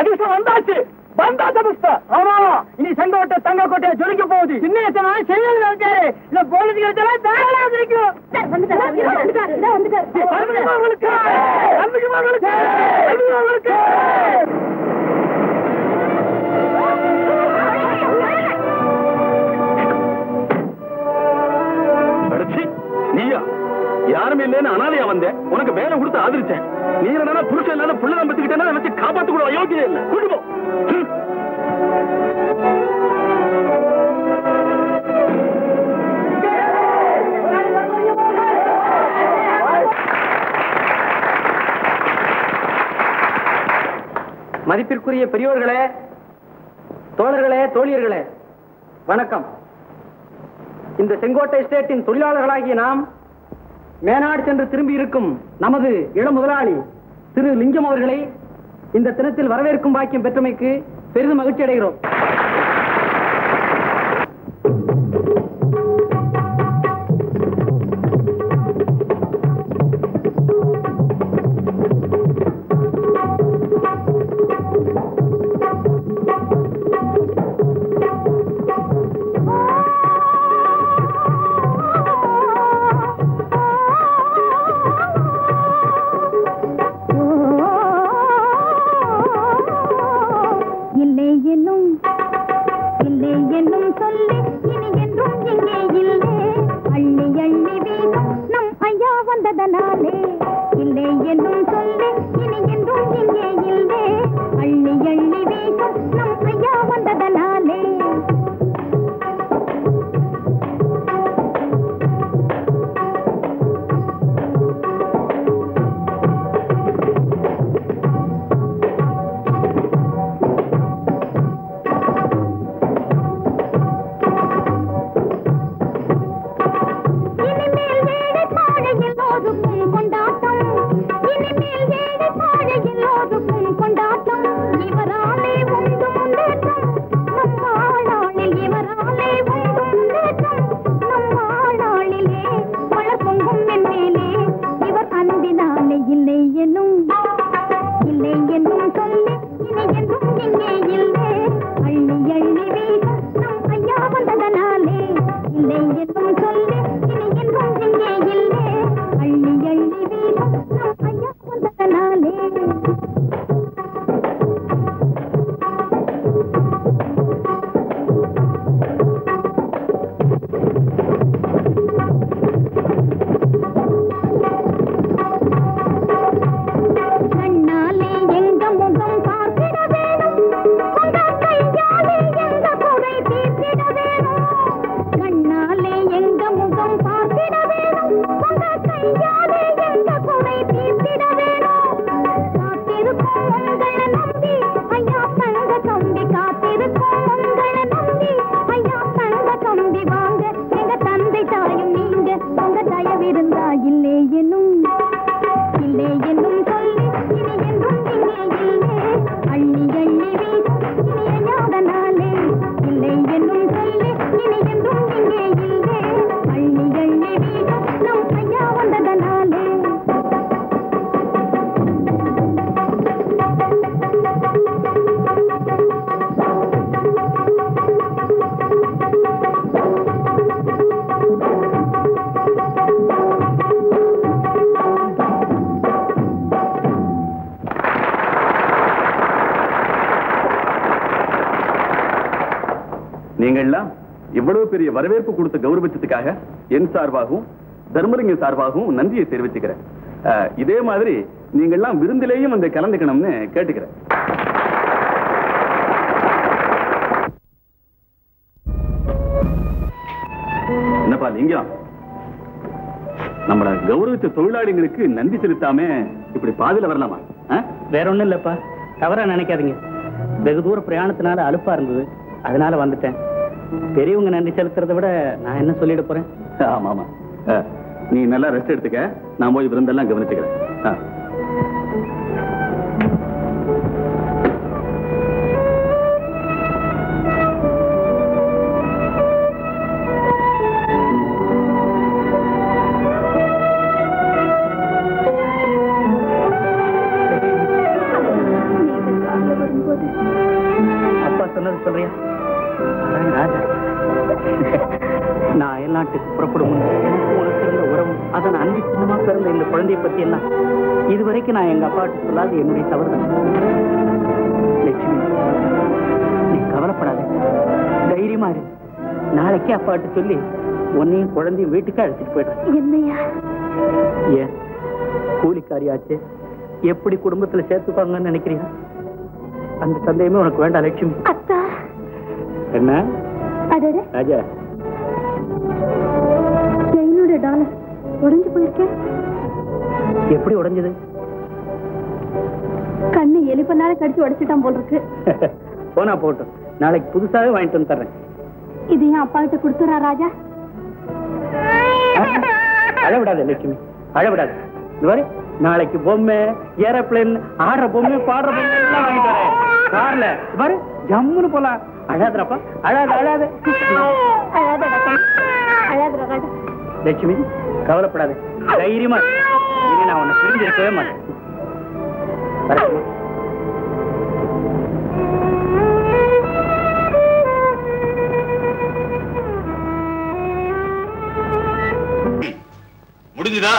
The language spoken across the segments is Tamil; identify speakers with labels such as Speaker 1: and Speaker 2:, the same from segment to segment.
Speaker 1: அதிர்ஷ்டம் வந்தாச்சு. வந்தாச்சு அதிர்ஷ்டம் ஆமா. இனி செங்கோட்டை தங்க கோட்டையை ஜொலிக்க போகுது. சின்ன எத்தனை செய்யல இருக்காரு. இல்ல போலீஸ் எல்லாம் தாராளமா உங்களுக்கு
Speaker 2: யாருமே இல்லைன்னு அனாதையா வந்தேன். உனக்கு வேலை கொடுத்து ஆதரிச்சேன். நீ என்னன்னா புருஷன் இல்லாத புள்ள நம்பத்துக்கிட்டே வச்சு காப்பாத்து கூட அயோக்கியம் இல்ல குடும்பம்
Speaker 1: மதிப்பிற்குரிய பெரியோர்களே தோழர்களே தோழியர்களே வணக்கம். இந்த செங்கோட்டை ஸ்டேட்டின் தொழிலாளர்களாகிய நாம் மேனாடு சென்று திரும்பி இருக்கும் நமது இளம் முதலாளி திரு லிங்கம் அவர்களை இந்த தினத்தில் வரவேற்கும் பாக்கியம் பெற்றமைக்கு பெரிதும் மகிழ்ச்சி அடைகிறோம்
Speaker 2: வரவேற்பு கொடுத்த கௌரவிச்சதுக்காக என் சார்பாகவும் தர்மலிங்க சார்பாகவும் நன்றியை தெரிவிச்சுக்கிறேன். இதே மாதிரி நீங்கள்லாம் விருந்திலேயும் வந்து கலந்துக்கணும்னு கேட்டுக்கிறேன். என்னப்பா லிங்கம் நம்மள கௌரவிச்ச தொழிலாளிகளுக்கு நன்றி செலுத்தாம இப்படி பாதியில வரலாமா?
Speaker 1: வேற ஒண்ணும் இல்லப்பா. தவறா நினைக்காதீங்க. வெகு தூர பிரயாணத்தினால அலுப்பா இருந்தது. அதனால வந்துட்டேன். பெரியவங்க நன்றி செலுத்துறதை விட நான் என்ன சொல்லிட போறேன்?
Speaker 2: ஆமா ஆமா நீ நல்லா ரெஸ்ட் எடுத்துக்க. நான் போய் விருந்தெல்லாம் கவனிச்சுக்கிறேன்.
Speaker 3: குழந்தையை பத்தி எல்லாம் இதுவரைக்கும் நான் எங்க அப்பாட்டு சொல்லாது என்னுடைய தவறுதான். லட்சுமி நீ கவலைப்படாத. தைரியமா இரு. நாளைக்கே அப்பாட்டு சொல்லி உன்னையும் குழந்தையும் வீட்டுக்கு அழைச்சிட்டு போயிடுறேன்.
Speaker 4: என்னையா?
Speaker 3: ஏன்? கூலிக்காரியாச்சு. எப்படி குடும்பத்துல சேர்த்துப்பாங்கன்னு நினைக்கிறியா? அந்த சந்தேகமே உனக்கு வேண்டாம் லட்சுமி.
Speaker 4: அத்தா.
Speaker 3: என்ன? ராஜா.
Speaker 4: டாலர் உடைஞ்சு போயிருக்கேன்
Speaker 3: எப்படி உடைஞ்சது?
Speaker 4: கண்ணு எலிப்பல்லால கடிச்சு உடைச்சிட்டான் போல் இருக்கு
Speaker 3: போனா போட்டும். நாளைக்கு புதுசாவே வாங்கிட்டு வந்து தர்றேன்.
Speaker 4: இது ஏன் அப்பா கிட்ட கொடுத்துறா ராஜா?
Speaker 3: அழவிடாத லட்சுமி. அழவிடாத. இந்த மாதிரி நாளைக்கு பொம்மை ஏரோப்ளேன் ஆடுற பொம்மை பாடுற பொம்மை எல்லாம் வாங்கிட்டு வரேன். கார்ல மாதிரி ஜம்முன்னு போலாம். அழாதரப்பா அழாத அழாத
Speaker 4: ராஜா.
Speaker 3: லட்சுமி கவலைப்படாத. தைரியமா. இனி நான் உன்னை பிரிஞ்சு இருக்கவே மாட்டேன்?
Speaker 2: முடிஞ்சுதா?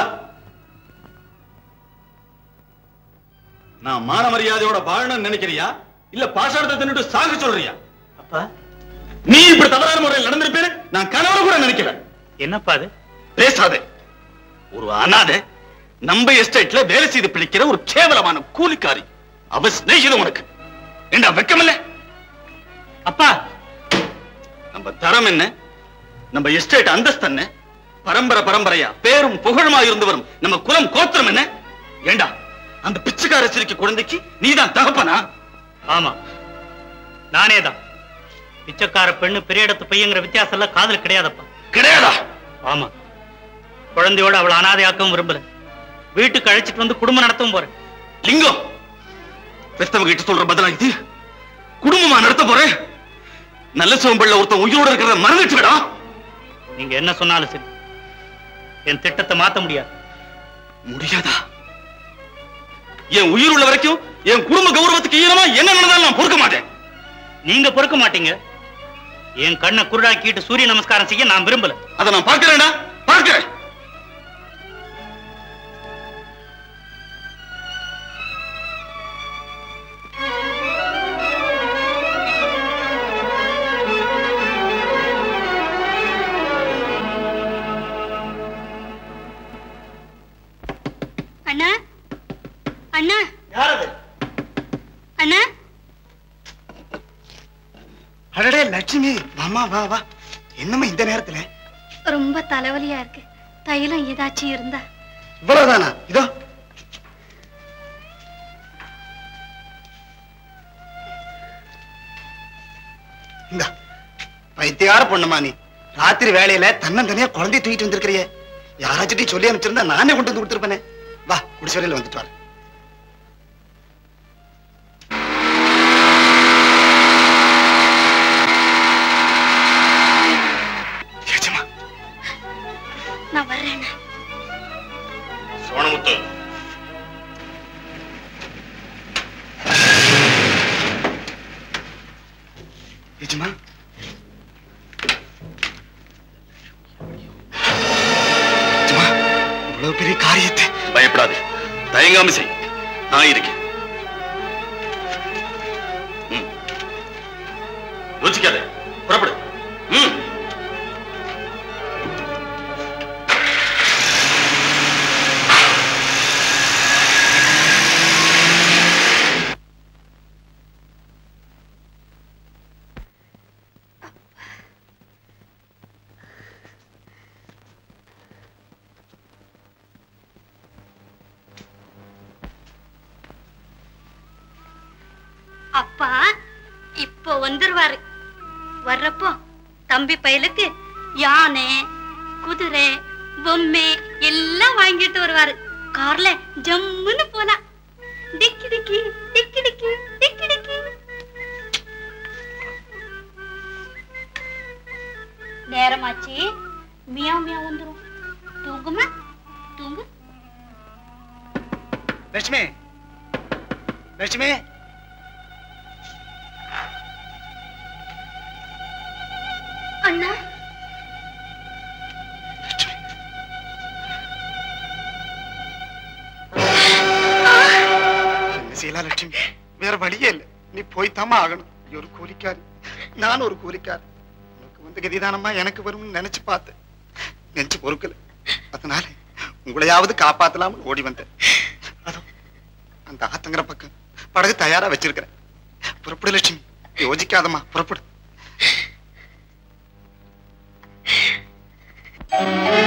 Speaker 2: நான் மான மரியாதையோட வாழணும்னு நினைக்கிறியா? இல்ல பாஷாடத்தை தின்னுட்டு சாக சொல்றியா?
Speaker 3: அப்பா.
Speaker 2: நீ இப்படி தவறான முறையில் நடந்திருப்பேன்னு நான் கனவு கூட நினைக்கல.
Speaker 3: என்னப்பா அது?
Speaker 2: பேசாதே. ஒரு அனாதை நம்ம எஸ்டேட்ல வேலை செய்து பிடிக்கிற ஒரு கேவலமான கூலிக்காரி. அவ சிநேகிதம் உனக்கு. என்ன வெக்கமில்ல
Speaker 3: அப்பா
Speaker 2: நம்ம தரம் என்ன? நம்ம எஸ்டேட் அந்தஸ்து என்ன? பரம்பரை பரம்பரையா? பேரும் புகழுமா இருந்து வரும். நம்ம குலம் கோத்திரம் என்ன? ஏண்டா அந்த பிச்சைக்கார சிரிக்கு குழந்தைக்கு நீதான் தகப்பனா?
Speaker 5: ஆமா. நானே தான் பிச்சைக்கார பெண்ணு பெரிய இடத்து பையங்கிற வித்தியாசம் எல்லாம் காதல் கிடையாதப்பா.
Speaker 2: கிடையாதா?
Speaker 5: ஆமா. குழந்தையோட அவளை அனாதையாக்கவும் விரும்பல. வீட்டுக்கு அழைச்சிட்டு வந்து குடும்பம் நடத்தவும் போறேன்.
Speaker 2: லிங்கம்! பெத்தவங்க கிட்ட சொல்ற பதிலா இது? குடும்பமா நடத்த போறேன்? நல்ல சிவம்பிள்ள ஒருத்தன் உயிரோட இருக்கிறத மறந்துட்டு விடா
Speaker 5: நீங்க என்ன சொன்னாலும் சரி. என் திட்டத்தை மாத்த முடியாது.
Speaker 2: முடியாதா? என் உயிர் உள்ள வரைக்கும் என் குடும்ப கௌரவத்துக்கு ஈரமா என்ன நடந்தாலும் நான் பொறுக்க மாட்டேன்.
Speaker 5: நீங்க பொறுக்க மாட்டீங்க. என் கண்ணை குருடாக்கிட்டு சூரிய நமஸ்காரம் செய்ய நான் விரும்பல.
Speaker 2: அதை நான் பார்க்கிறேன்டா. பார்க்கிறேன்.
Speaker 4: அண்ணா.
Speaker 2: யாரது?
Speaker 4: அண்ணா.
Speaker 6: அடடே லட்சுமி. வாமா வா வா. என்னம்மா இந்த நேரத்துல?
Speaker 4: ரொம்ப தலைவலியா இருக்கு. தைலம் ஏதாச்சும் இருந்தா.
Speaker 6: இவ்வளவுதானா? இதோ. இந்த. பைத்தியார பொண்ணுமா நீ. ராத்திரி வேலையில தன்னந்தனியா குழந்தைய தூக்கிட்டு வந்திருக்கிறியே. யாராச்சும் சொல்லி அனுப்பிச்சிருந்தா நானே கொண்டு வந்து கொடுத்துருப்பேனே. வா குடிசையில வந்துட்டு வர
Speaker 4: அப்பா இப்போ வந்துருவாரு. வர்றப்போ தம்பி பயலுக்கு யானை குதிரை பொம்மை எல்லாம் வாங்கிட்டு வருவாரு. கார்ல ஜம்முன்னு போனா. டிக்கி டிக்கி டிக்கி டிக்கி டிக்கி டிக்கி. நேரமாச்சு. மியா மியா வந்துரும். தூங்குமா? தூங்கு.
Speaker 6: லட்சுமி. லட்சுமி.
Speaker 7: போய்த்தாமா ஆகணும். நீ ஒரு கூலிக்காரி. நான் ஒரு கூலிக்காரி. உனக்கு வந்து கதிதானம்மா எனக்கு வரும்னு நினைச்சு பார்த்தேன். நெஞ்சு பொறுக்கல. அதனால உங்களையாவது காப்பாத்தலாம்னு ஓடி வந்தேன். அதோ அந்த ஆத்தங்கிற பக்கம் படகு தயாரா வச்சிருக்கிறேன். புறப்படு லட்சுமி. யோசிக்காதம்மா புறப்படு.
Speaker 4: Thank
Speaker 7: you.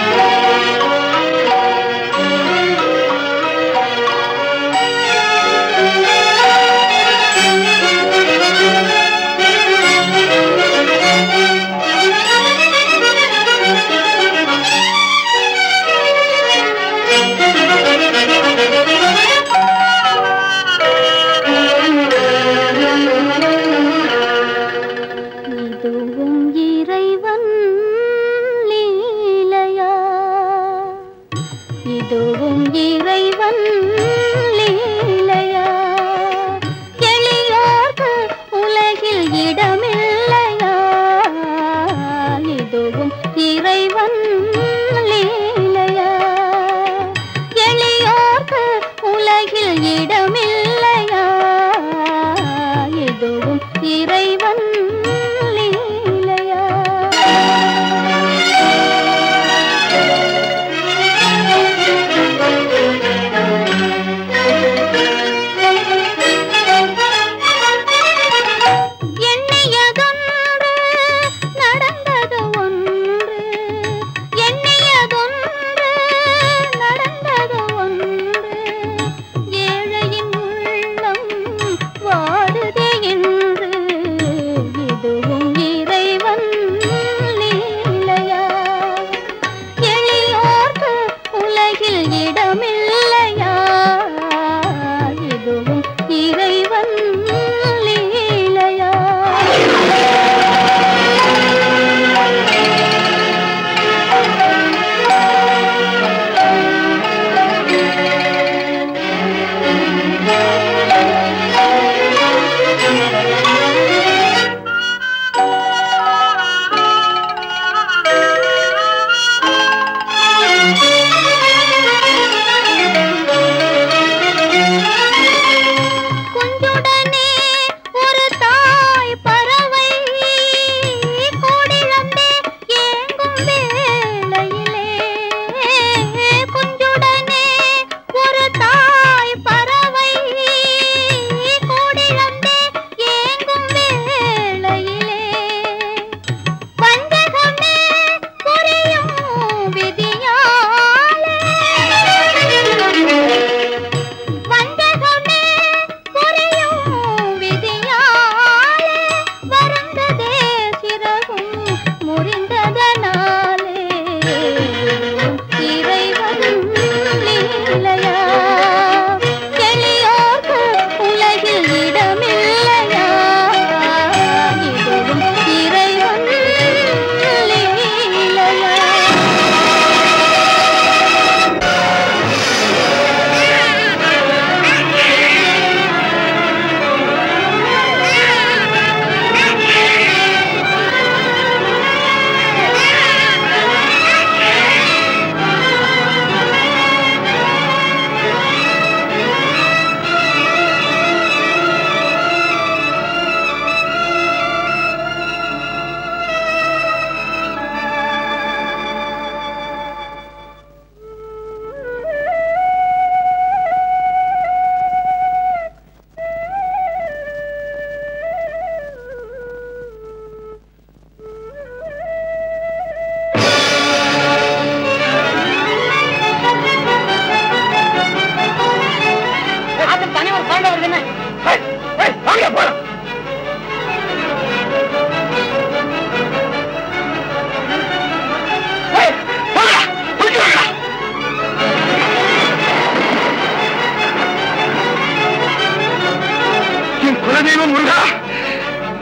Speaker 7: குலதெய்வம் முருகா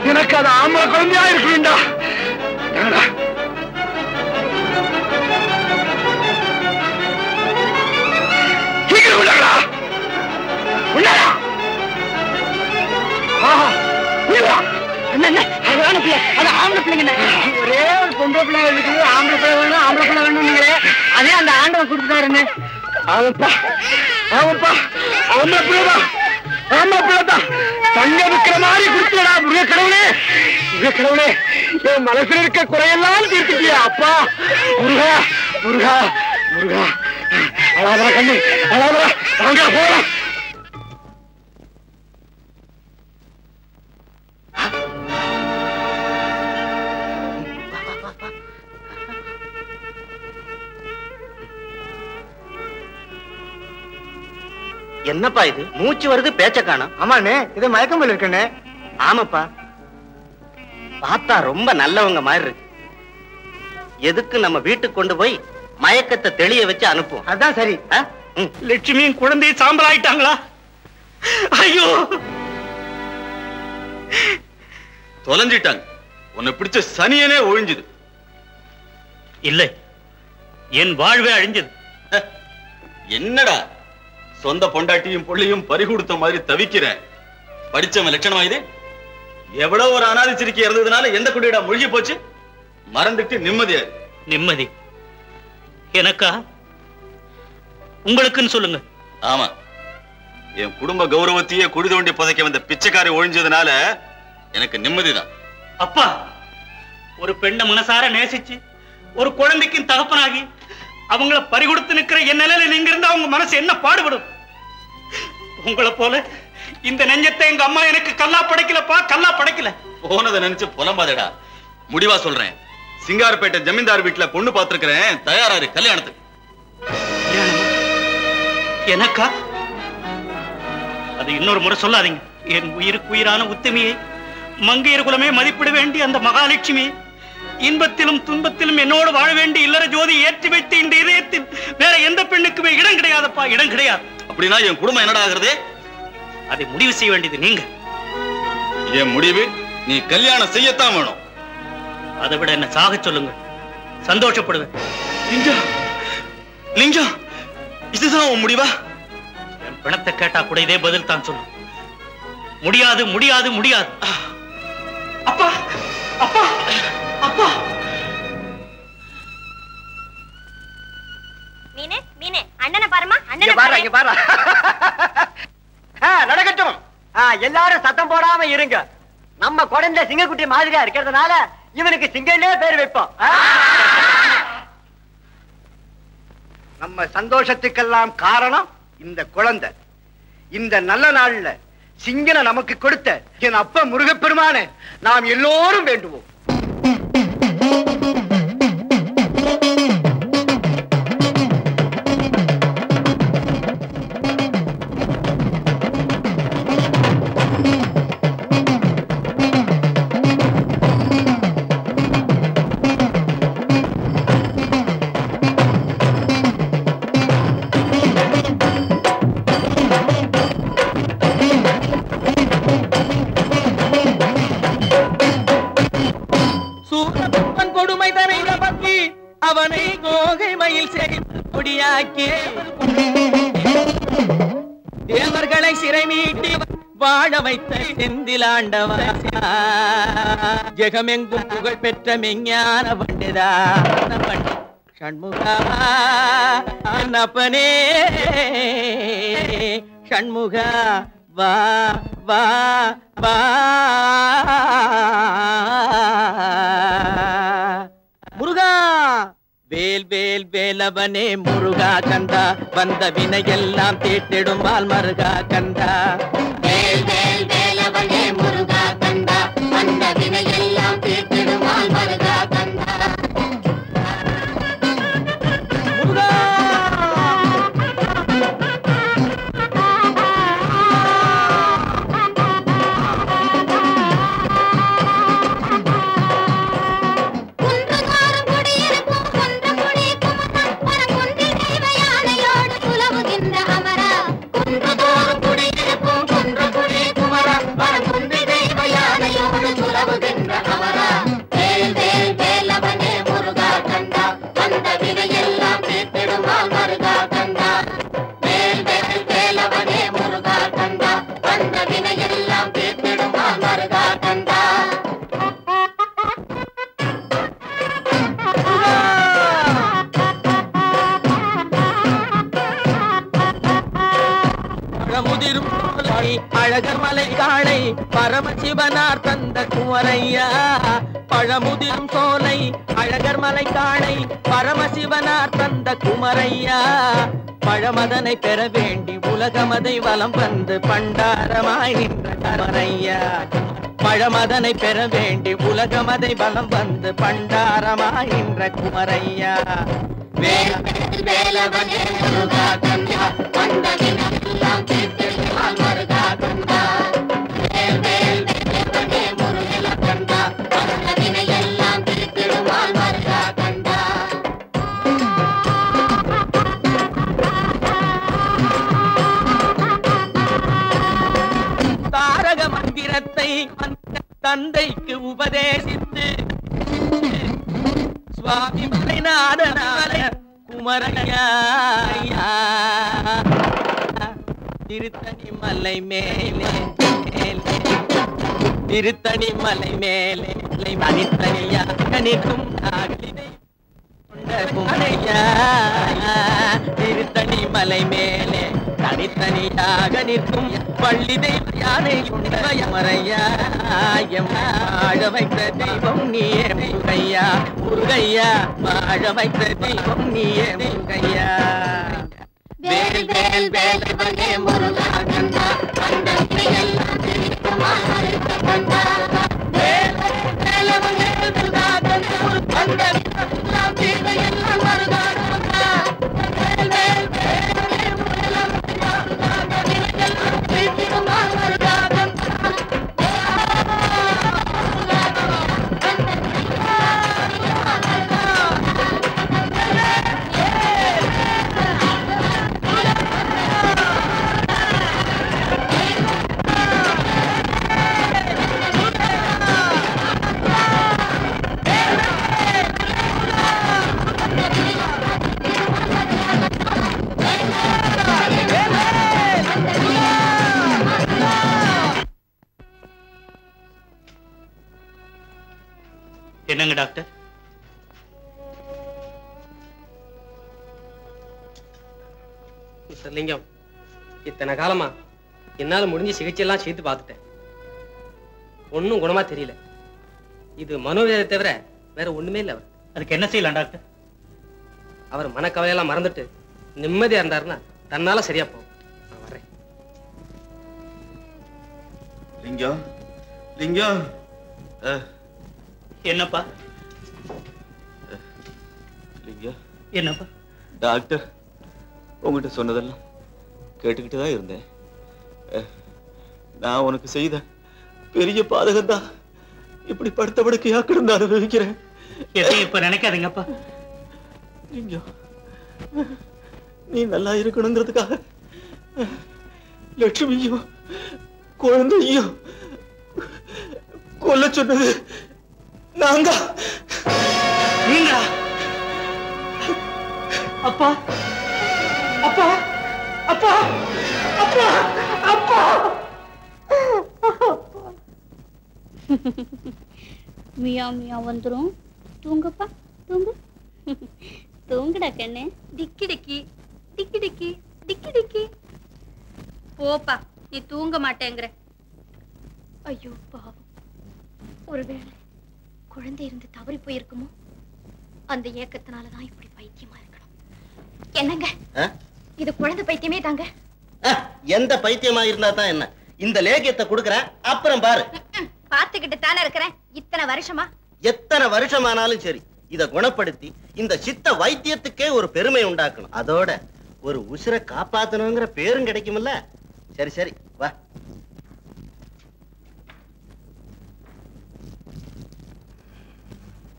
Speaker 7: எனக்கு அது ஆம்பளை குழந்தையா இருக்கணும்டா சீக்கிரம் உள்ளடா உள்ளடா. ஆஹா உள்ள வா. என்ன என்ன அது ஆணு பிள்ளை. அது ஆம்பளை பிள்ளைங்க ஒரே ஒரு
Speaker 1: பொம்பளை பிள்ளை இருக்குது. ஆம்பளை பிள்ளை வேணும் ஆம்பளை பிள்ளை வேணும்னீங்களே அதே அந்த ஆண்டவன் கொடுத்துட்டாருன்னு ஆமாப்பா ஆமாப்பா ஆம்பளை பிள்ளைதான். ஆமா பிள்ளைதான் தங்க இருக்கிற மாதிரி குடுத்துடா முருக கடவுளே. முருக கடவுளே என் மனசுல இருக்க குறையெல்லாம் தீர்த்துட்டியா அப்பா? முருகா முருகா முருகா. அழாதரா கண்ணு அழாதரா வாங்க போலாம்.
Speaker 8: என்னப்பா இது? மூச்சு வருது பேச்ச காணோம்.
Speaker 1: ஆமாண்ணே இது மயக்கம் போல இருக்குண்ணே
Speaker 8: ஆமாப்பா. பார்த்தா ரொம்ப நல்லவங்க மாதிரி இருக்கு. எதுக்கு நம்ம வீட்டுக்கு கொண்டு போய் மயக்கத்தை தெளிய வச்சு அனுப்புவோம்?
Speaker 1: அதான் சரி.
Speaker 3: லட்சுமியும் குழந்தையை சாம்பல் ஆயிட்டாங்களா ஐயோ.
Speaker 2: தொலைஞ்சிட்டாங்க. உன்னை பிடிச்ச சனியனே ஒழிஞ்சுது.
Speaker 3: இல்லை. என் வாழ்வே அழிஞ்சது.
Speaker 2: என்னடா? சொந்த பொண்டாட்டியும் புள்ளையும் பறி கொடுத்த மாதிரி தவிக்கிற. படிச்சவன் லட்சணமா இது? எவ்வளவு ஒரு அனாதை சிரிக்கி இறந்ததுனால எந்த குடியிடா முழுகி போச்சு? மறந்துட்டு நிம்மதியா.
Speaker 3: நிம்மதி. எனக்கா? உங்களுக்குன்னு சொல்லுங்க.
Speaker 2: ஆமா. என் குடும்ப கௌரவத்தையே குடி தோண்டி புதைக்க வந்த பிச்சைக்காரி ஒழிஞ்சதுனால எனக்கு நிம்மதிதான்
Speaker 3: அப்பா ஒரு பெண்ணை மனசார நேசிச்சு ஒரு குழந்தைக்கும் தகப்பனாகி அவங்கள பறிகொடுத்து நிக்கிற என் நிலையில நீங்க இருந்தா அவங்க மனசு என்ன பாடுபடும்? உங்களை போல இந்த நெஞ்சத்தை எங்க அம்மா எனக்கு கல்லா படைக்கலப்பா? கல்லா படைக்கல.
Speaker 2: போனதை நினைச்சு புலம்பாதடா. முடிவா சொல்றேன். சிங்காரப்பேட்டை ஜமீன்தார் வீட்டுல பொண்ணு பார்த்திருக்கிறேன். தயாராரு கல்யாணத்துக்கு?
Speaker 3: எனக்கா? அது இன்னொரு முறை சொல்லாதீங்க. என் உயிருக்கு உயிரான உத்தமியை மங்கையர் குலமே மதிப்பிட வேண்டிய அந்த மகாலட்சுமி இன்பத்திலும் துன்பத்திலும் என்னோடு வாழ வேண்டிய இல்லற ஜோதி ஏற்றி வைத்து இந்த இதயத்தில் வேற எந்த பெண்ணுக்குமே இடம் கிடையாதப்பா. இடம் கிடையாது.
Speaker 2: அப்படின்னா என் குடும்பம் என்னடா ஆகுறது?
Speaker 3: அதை முடிவு செய்ய வேண்டியது நீங்க.
Speaker 2: என் முடிவு நீ கல்யாணம் செய்யத்தான் வேணும்.
Speaker 3: அதை விட என்ன சாக சொல்லுங்க. சந்தோஷப்படுவேன்.
Speaker 2: லிங்கம் லிங்கம் இதுதான் உன் முடிவா?
Speaker 3: என் பிணத்தை கேட்டா கூட இதே பதில் தான் சொல்லும். முடியாது முடியாது முடியாது. அப்பா அப்பா அப்பா.
Speaker 4: மீனு மீனு அண்ணனை பாருமா
Speaker 1: இங்க
Speaker 4: அண்ணனை
Speaker 1: பாரு
Speaker 4: பாரு.
Speaker 1: இங்க பாரு. ஆ, நடக்கட்டும். ஆ, எல்லாரும் சத்தம் போடாம இருங்க. நம்ம குழந்தை சிங்கக்குட்டி மாதிரியா இருக்கிறதுனால இவனுக்கு சிங்கன்னே பேர் வைப்போம்? நம்ம சந்தோஷத்துக்கெல்லாம் காரணம் இந்த குழந்தை. இந்த நல்ல நாள்ல சிங்கனை நமக்கு கொடுத்த என் அப்பா முருகப்பெருமானே நாம் எல்லோரும் வேண்டுவோம்.
Speaker 9: வாழ வைத்த செந்திலாண்டவா. ஜெகமெங்கும் புகழ் பெற்ற மெஞ்ஞான பண்டிதா. ஷண்முகா அண்ணப்பனே. ஷண்முகா வா வா வா. முருகா. வேல் வேல் வேலவனே முருகா கந்தா. வந்த வினையெல்லாம் தீட்டிடுமால் மருகா கந்தா. அழகர் மலை பரமசிவனார் தந்த குமரையா. பழமதனை பெற வேண்டி உலகமதை வலம் வந்து பண்டாரமாய் நின்ற குமரையா. பழமதனை பெற வேண்டி உலகமதை வலம் வந்து பண்டாரமாய் நின்ற குமரையா. வேலவனே முருகா கந்தா வந்த தினமெல்லாம் தீர்த்தெழுவான் தாரக மந்திரத்தை தந்தைக்கு உபதேசித்து சுவாமி மலைநாதனால குமரையா திருத்தணி மலை மேலே திருத்தணி மலை மேலே மணித்தனியா கணிக்கும் நாகலினை கொண்ட குமரையா திருத்தணி மலை மேலே தனித்தனியாக நிற்கும் பள்ளி தெய்வ யானை கொண்ட யமரையா வாழ வைத்த தெய்வம் நீயே முருகையா. முருகையா வாழ வைத்த தெய்வம் நீயே முருகையா. வேல் வேல் வேலவனே முருகா கந்தா. கண்டெல்லாம் திருக்குமா கந்தா. வேல் வேல் வேலவனே முருகா கந்தா. கண்டெல்லாம் திருவையெல்லாம் முருகா
Speaker 3: டாக்டர்.
Speaker 10: மிஸ்டர் லிங்கம் இத்தனை காலமா என்னால முடிஞ்ச சிகிச்சையெல்லாம் செய்து பார்த்துட்டேன். ஒன்றும் குணமா தெரியல. இது மனோவேதை தவிர வேற ஒண்ணுமே இல்லை அவர்.
Speaker 3: அதுக்கு என்ன செய்யலாம் டாக்டர்?
Speaker 10: அவர் மனக்கவலையெல்லாம் மறந்துட்டு நிம்மதியா இருந்தாருன்னா தன்னால சரியா போகும். நான் வர்றேன்.
Speaker 11: லிங்கம் லிங்கம்.
Speaker 3: என்னப்பா?
Speaker 11: லிங்கம்
Speaker 3: என்னப்பா?
Speaker 11: டாக்டர் உங்ககிட்ட சொன்னதெல்லாம் கேட்டுக்கிட்டு தான் இருந்தேன். நான் உனக்கு செய்த பெரிய பாதகம் தான் இப்படி படுத்த படுக்கையா கிடந்து அனுபவிக்கிறேன்.
Speaker 3: எதையும் இப்ப நினைக்காதீங்கப்பா.
Speaker 11: லிங்கம் நீ நல்லா இருக்கணுங்கிறதுக்காக லட்சுமியும் குழந்தையும் கொல்ல சொன்னது நாங்க
Speaker 3: அப்பா. அப்பா. அப்பா. அப்பா. அப்பா.
Speaker 12: மியா மியா வந்துரும். தூங்குப்பா. தூங்கு. தூங்குடா கண்ணு.
Speaker 13: டிக்கி டிக்கி. டிக்கி டிக்கி. டிக்கி டிக்கி. போப்பா நீ தூங்க மாட்டேங்கிற. ஐயோ பாவம். ஒருவேளை குழந்தை இருந்து தவறி போயிருக்குமோ? அந்த ஏக்கத்தினால தான் இப்படி பைத்தியமா என்னங்க? இது குழந்தை பைத்தியமே தாங்க.
Speaker 8: எந்த பைத்தியமா இருந்தா தான் என்ன? இந்த லேகியத்தை கொடுக்கறேன் அப்புறம் பாரு.
Speaker 13: ம்ம். பார்த்துக்கிட்டு தானே இருக்கிறேன். இத்தனை வருஷமா?
Speaker 8: எத்தனை வருஷமானாலும் சரி இத குணப்படுத்தி இந்த சித்த வைத்தியத்துக்கே ஒரு பெருமை உண்டாக்கணும். அதோட ஒரு உசிரை காப்பாத்தணுங்கிற பேரும் கிடைக்கும்ல? சரி சரி வா.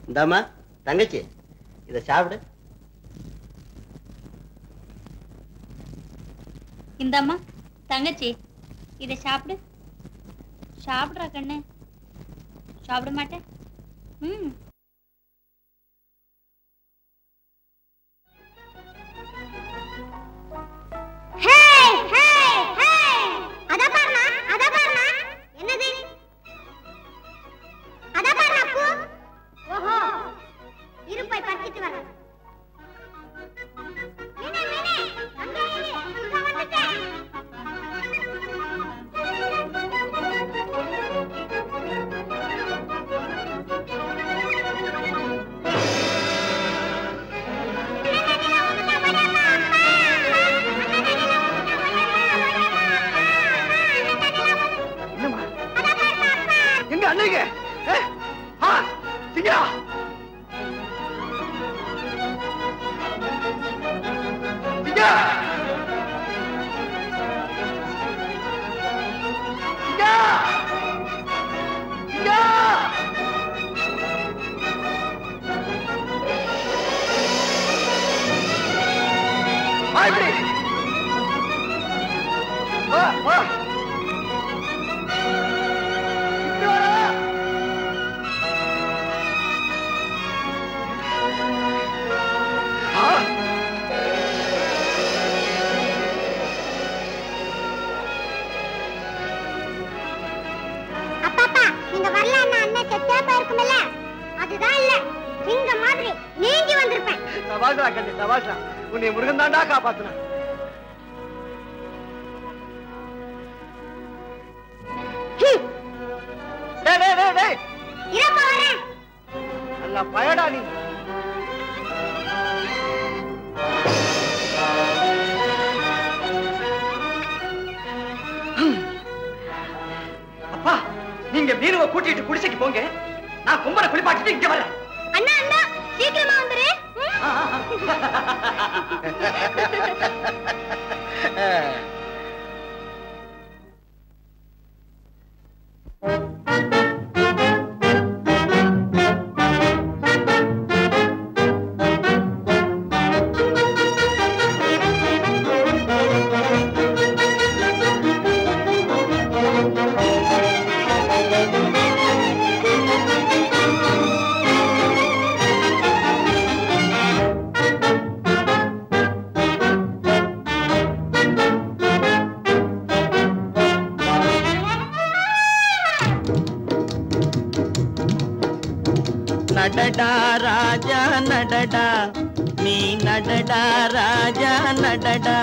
Speaker 8: இந்தாம்மா தங்கச்சி இத சாப்பிடு.
Speaker 12: இந்தாம்மா தங்கச்சி இதை சாப்பிடு. சாப்பிடுறா கண்ணு. சாப்பிட மாட்டேன். ம். நீங்க வரலன்னா அண்ணன் செத்தே போயிருக்குமில்ல அதுதான் இல்ல. சிங்க மாதிரி நீங்கி வந்திருப்பேன்.
Speaker 1: சபாஷா கண்டி சபாஷா உன்னை முருகன் தாண்டா காப்பாத்துனா நான் கும்பரை குளிப்பாட்டிட்டு இங்க வரேன்.
Speaker 9: நடடா ராஜா நடடா. நீ நடடா ராஜா நடடா.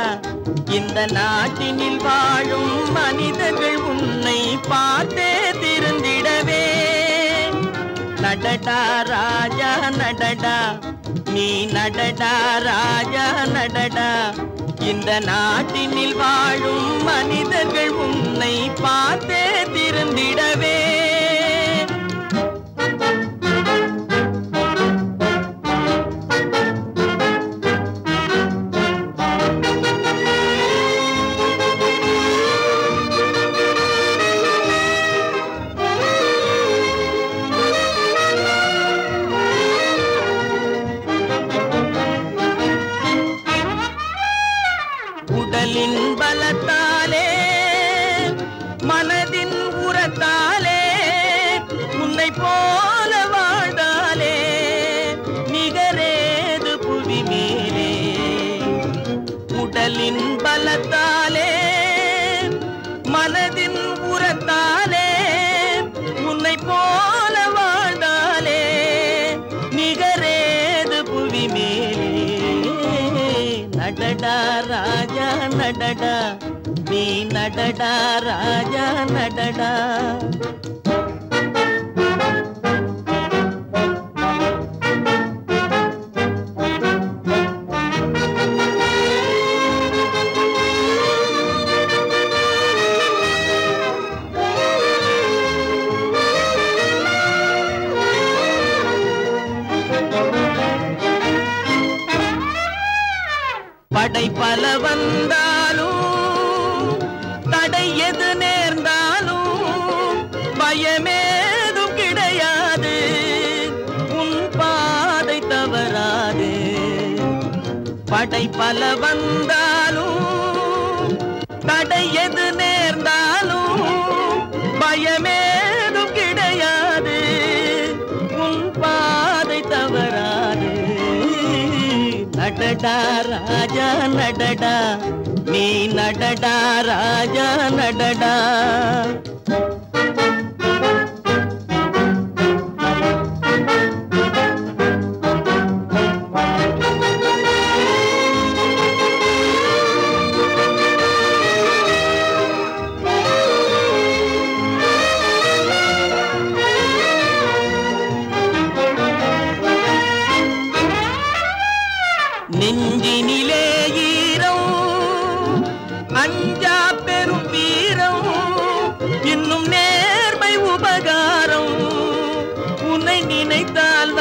Speaker 9: இந்த நாட்டினில் வாழும் மனிதர்கள் உன்னை பார்த்தே திருந்திடவே நடடா ராஜா நடடா. நீ நடடா ராஜா நடடா. இந்த நாட்டினில் வாழும் மனிதர்கள் உன்னை பார்த்தே திருந்திடவே உடலின் பலத்தாலே நடடா நீ நடடா ராஜா நடடா தடை பல வந்தாலும் தடை எது நேர்ந்தாலும் பயமேதும் கிடையாது. உன் பாதை தவறாது. நடடா ராஜா நடடா. நீ நடடா ராஜா நடடா.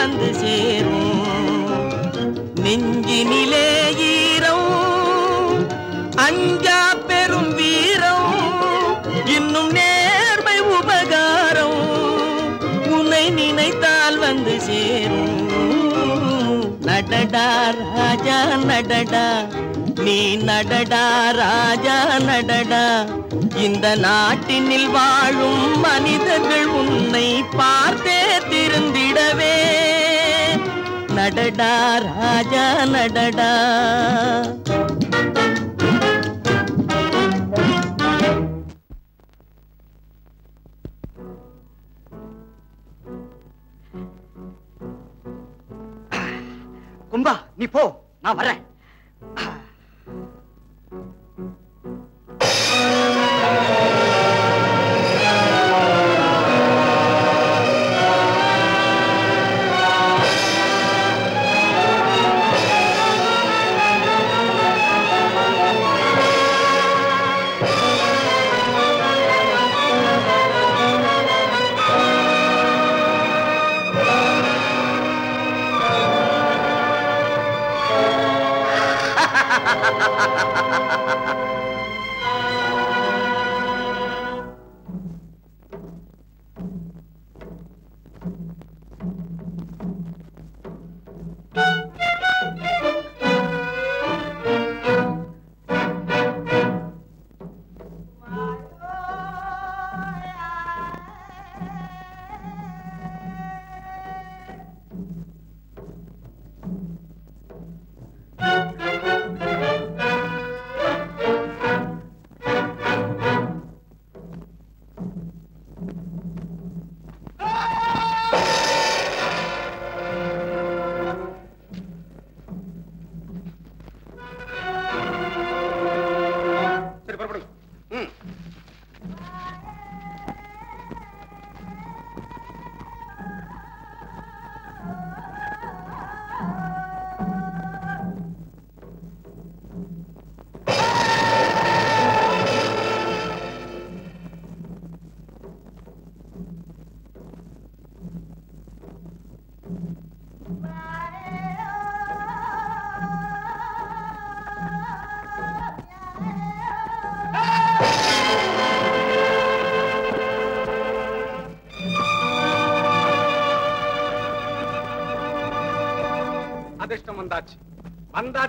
Speaker 9: வந்து சேரும். நெஞ்சினிலே ஈரம் அஞ்சா பெரும் வீரம் இன்னும் நேர்மை உபகாரம் உன்னை நினைத்தால் வந்து சேரும். நடடா ராஜா நடடா நீ நடடா ராஜா நடடா. இந்த நாட்டினில் வாழும் மனிதர்கள் உன்னை பார்த்தே திருந்திடவே. நடடா ராஜா நடடா.
Speaker 14: கும்பா நீ போ நான் வரேன்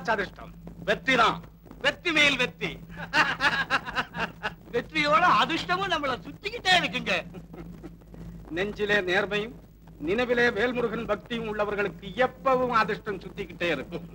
Speaker 14: வந்தாச்சு வெற்றி
Speaker 15: தான். வெற்றி மேல் வெற்றி. வெற்றியோட அதிர்ஷ்டமும் நம்மள சுத்திக்கிட்டே இருக்குங்க.
Speaker 14: நெஞ்சிலே நேர்மையும் நினைவிலே வேல்முருகன் பக்தியும் உள்ளவர்களுக்கு எப்பவும் அதிர்ஷ்டம் சுத்திக்கிட்டே இருக்கும்.